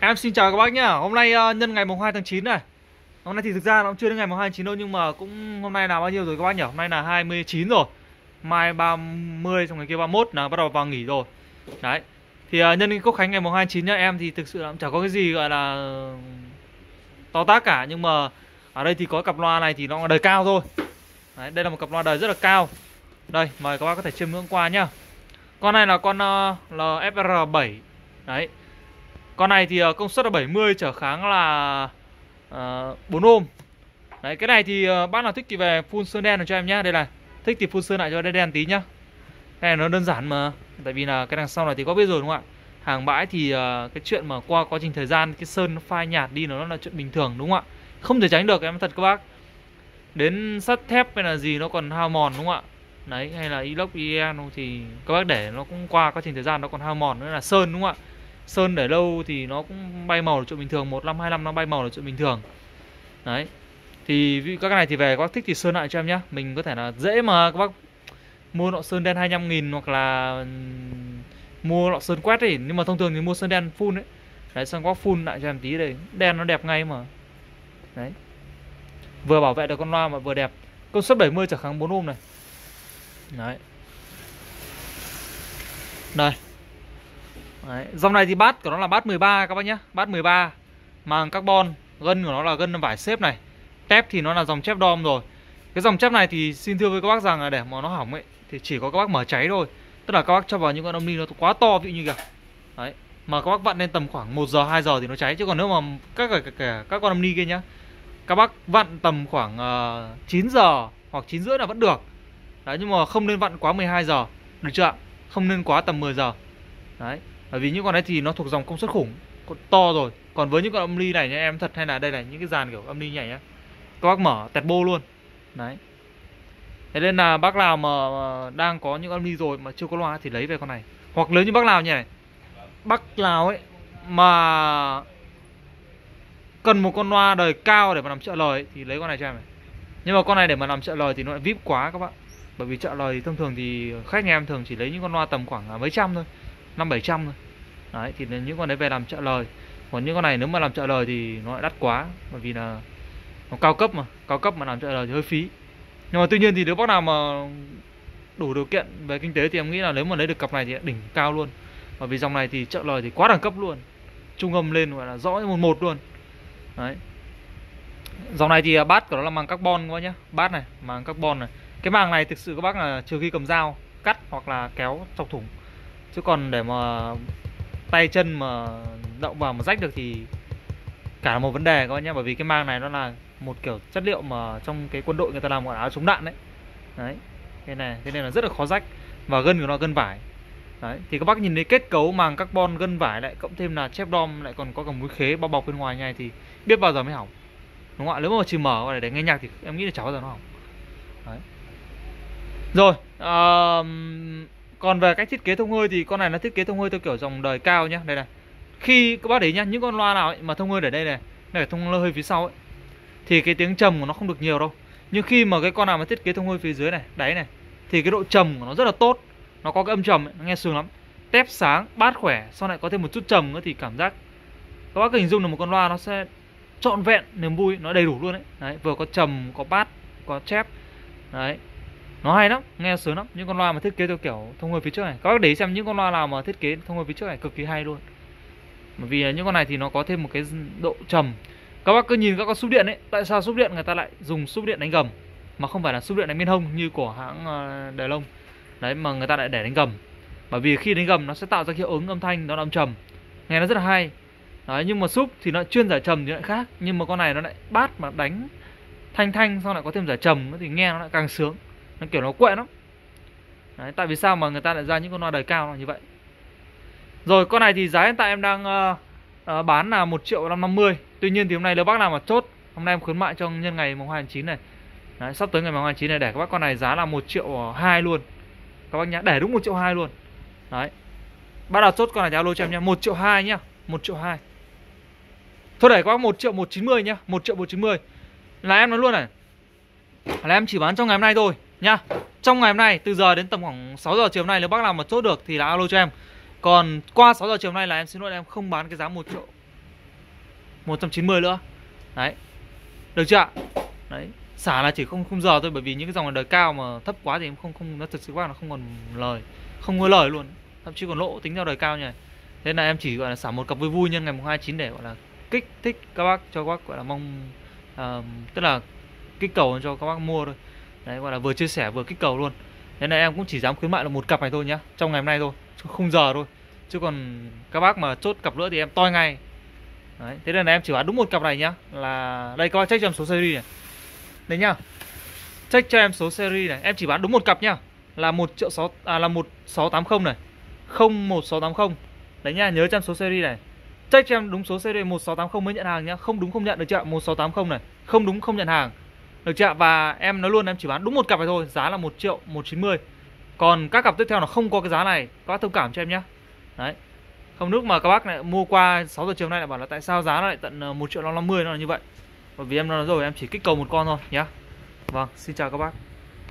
Em xin chào các bác nhá. Hôm nay uh, nhân ngày mùng 2 tháng 9 này. Hôm nay thì thực ra nó cũng chưa đến ngày mùng 2 tháng 9 đâu nhưng mà cũng hôm nay là bao nhiêu rồi các bác nhỉ? Hôm nay là 29 rồi. Mai 30 xong ngày kia 31 là bắt đầu vào nghỉ rồi. Đấy. Thì uh, nhân quốc khánh ngày mùng 2 tháng 9 nhá em thì thực sự là cũng chẳng có cái gì gọi là to tác cả nhưng mà ở đây thì có cặp loa này thì nó là đời cao thôi. Đấy, đây là một cặp loa đời rất là cao. Đây, mời các bác có thể chiêm ngưỡng qua nhá. Con này là con ờ, uh, LFR7. Đấy, con này thì ờ, công suất là 70 trở kháng là ờ, uh, 4 ôm. Đấy cái này thì uh, bác nào thích thì về full sơn đen cho em nhá. Đây là thích thì full sơn lại cho đen đen tí nhá. Cái này nó đơn giản mà Tại vì là cái đằng sau này thì có biết rồi đúng không ạ? Hàng bãi thì uh, cái chuyện mà qua quá trình thời gian Cái sơn nó phai nhạt đi nó là chuyện bình thường đúng không ạ? Không thể tránh được em thật các bác. Đến sắt thép hay là gì nó còn hao mòn đúng không ạ? Đấy hay là inox e thì các bác để nó cũng qua quá trình thời gian nó còn hao mòn nữa là sơn đúng không ạ? Sơn để lâu thì nó cũng bay màu là chuyện bình thường, một năm, hai năm nó bay màu là chuyện bình thường. Đấy. Thì các cái này thì về các bác thích thì sơn lại cho em nhé mình có thể là dễ mà các bác mua lọ sơn đen 25 nghìn hoặc là ừ, mua lọ sơn quét thì nhưng mà thông thường thì mua sơn đen full đấy đấy xong có full lại cho em tí đây. Đen nó đẹp ngay mà. Đấy. Vừa bảo vệ được con loa mà vừa đẹp. Công suất 70 trở kháng 4 ôm này. Đấy. Đây. Đấy. Dòng này thì bát của nó là bát 13 các bác nhé Bát 13 Màng carbon Gân của nó là gân vải xếp này. Tép thì nó là dòng chép đom rồi. Cái dòng chép này thì xin thưa với các bác rằng là để mà nó hỏng ấy Thì chỉ có các bác mở cháy thôi. Tức là các bác cho vào những con omni nó quá to ví như kìa. Đấy Mà các bác vặn lên tầm khoảng 1 giờ 2 giờ thì nó cháy. Chứ còn nếu mà các các, các, các con omni kia nhá Các bác vặn tầm khoảng ờ, uh, 9 giờ Hoặc 9 rưỡi là vẫn được. Đấy nhưng mà không nên vặn quá 12 giờ. Được chưa ạ? Không nên quá tầm 10 giờ. Đấy bởi vì những con đấy thì nó thuộc dòng công suất khủng to rồi. Còn với những con âm ly này nhá em thật hay là đây là những cái dàn kiểu âm ly nhảy nhá các bác mở tẹt bô luôn. Đấy. Thế nên là bác nào mà đang có những âm ly rồi mà chưa có loa thì lấy về con này. Hoặc lớn như bác nào nhỉ, bác nào ấy mà cần một con loa đời cao để mà làm trợ lời thì lấy con này cho em này. Nhưng mà con này để mà làm trợ lời thì nó lại vip quá các bạn bởi vì trợ lời thì thông thường thì khách nhà em thường chỉ lấy những con loa tầm khoảng mấy trăm thôi năm bảy trăm thôi đấy, thì những con đấy về làm trợ lời. Còn những con này nếu mà làm trợ lời thì nó lại đắt quá, bởi vì là nó cao cấp mà, cao cấp mà làm trợ lời thì hơi phí. Nhưng mà tuy nhiên thì nếu bác nào mà đủ điều kiện về kinh tế thì em nghĩ là nếu mà lấy được cặp này thì đỉnh cao luôn. Bởi vì dòng này thì trợ lời thì quá đẳng cấp luôn. Trung âm lên gọi là rõ một một luôn. Đấy. Dòng này thì à, bát của nó là màng carbon các bác bát này, màng carbon này. Cái màng này thực sự các bác là trừ khi cầm dao, cắt hoặc là kéo chọc thủng chứ còn để mà tay chân mà động vào mà rách được thì cả là một vấn đề các bạn nhé. Bởi vì cái mang này nó là một kiểu chất liệu mà trong cái quân đội người ta làm gọi áo chống đạn đấy. Đấy thế này thế nên là rất là khó rách và gân của nó gân vải. Đấy thì các bác nhìn thấy kết cấu màng carbon gân vải lại cộng thêm là chép đom lại còn có cả mũi khế bao bọc bên ngoài này thì biết bao giờ mới hỏng. Đúng không ạ? Nếu mà chỉ mở để, để nghe nhạc thì em nghĩ là chả bao giờ nó hỏng. Đấy. Rồi uh, còn về cách thiết kế thông hơi thì con này nó thiết kế thông hơi theo kiểu dòng đời cao nhá. Đây này. Khi các bác để nhá những con loa nào ấy mà thông hơi ở đây này này thông hơi phía sau ấy thì cái tiếng trầm của nó không được nhiều đâu. Nhưng khi mà cái con nào mà thiết kế thông hơi phía dưới này đáy này thì cái độ trầm của nó rất là tốt. Nó có cái âm trầm ấy, nó nghe sướng lắm. Tép sáng bát khỏe sau này có thêm một chút trầm nữa thì cảm giác các bác hình dung là một con loa nó sẽ trọn vẹn niềm vui nó đầy đủ luôn đấy đấy vừa có trầm có bát có chép. Đấy nó hay lắm, nghe sướng lắm. Những con loa mà thiết kế theo kiểu thông hơi phía trước này. Các bác để ý xem những con loa nào mà thiết kế thông hơi phía trước này cực kỳ hay luôn. Bởi vì những con này thì nó có thêm một cái độ trầm. Các bác cứ nhìn các con súp điện ấy, tại sao súp điện người ta lại dùng súp điện đánh gầm? Mà không phải là súp điện đánh bên hông như của hãng ờ, đài lông đấy, mà người ta lại để đánh gầm. Bởi vì khi đánh gầm nó sẽ tạo ra hiệu ứng âm thanh nó âm trầm. Nghe nó rất là hay. Đấy, nhưng mà súp thì nó chuyên giải trầm thì lại khác. Nhưng mà con này nó lại bát mà đánh thanh thanh, xong lại có thêm giải trầm thì nghe nó lại càng sướng nó kiểu nó quậy lắm. Đấy, tại vì sao mà người ta lại ra những con loa đời cao như vậy? Rồi con này thì giá hiện tại em đang uh, uh, bán là một triệu năm năm mươi. Tuy nhiên thì hôm nay nếu bác nào mà chốt. Hôm nay em khuyến mại cho nhân ngày mùng hai tháng chín này. Đấy, sắp tới ngày mùng hai tháng chín này để các bác con này giá là một triệu hai luôn. Các bác nhá để đúng một triệu hai luôn. Đấy. Bác nào chốt con này thì alo cho em nhá. Một triệu hai nhá một triệu hai. Thôi để các bác một triệu một chín mươi nhá một triệu một chín mươi. Là em nói luôn này. Là em chỉ bán trong ngày hôm nay thôi nhá trong ngày hôm nay từ giờ đến tầm khoảng 6 giờ chiều hôm nay nếu bác nào mà chốt được thì là alo cho em. Còn qua 6 giờ chiều hôm nay là em xin lỗi em không bán cái giá 1 triệu 190 nữa. Đấy. Được chưa ạ? Đấy. Xả là chỉ không không giờ thôi bởi vì những cái dòng ở đời cao mà thấp quá thì em không không nó thực sự quá là không còn lời không có lời luôn. Thậm chí còn lỗ tính theo đời cao như này. Thế là em chỉ gọi là xả một cặp vui vui nhân ngày mùng 29 để gọi là kích thích các bác cho các bác gọi là mong uh, tức là kích cầu cho các bác mua thôi đấy, gọi là vừa chia sẻ vừa kích cầu luôn. Thế này em cũng chỉ dám khuyến mại là một cặp này thôi nhá, trong ngày hôm nay thôi không giờ thôi. Chứ còn các bác mà chốt cặp nữa thì em toi ngay. Đấy, thế nên là em chỉ bán đúng một cặp này nhá, là đây, các bác check cho em số series này. Đấy nhá, check cho em số series này. Em chỉ bán đúng một cặp nhá, là một triệu sáu à là một sáu tám không này, không một sáu tám không. Đấy nhá, nhớ cho em số series này. Check cho em đúng số series một sáu tám không mới nhận hàng nhá, không đúng không nhận được chưa một sáu tám không này, không đúng không nhận hàng được chưa và em nói luôn, em chỉ bán đúng một cặp này thôi, giá là một triệu, một chín mươi. Còn các cặp tiếp theo là không có cái giá này, các bác thông cảm cho em nhé đấy. Không lúc mà các bác lại mua qua 6 giờ chiều nay lại bảo là tại sao giá lại tận ờ, 1 triệu 50 nó là như vậy. Bởi vì em nói rồi, em chỉ kích cầu một con thôi nhá. Vâng xin chào các bác.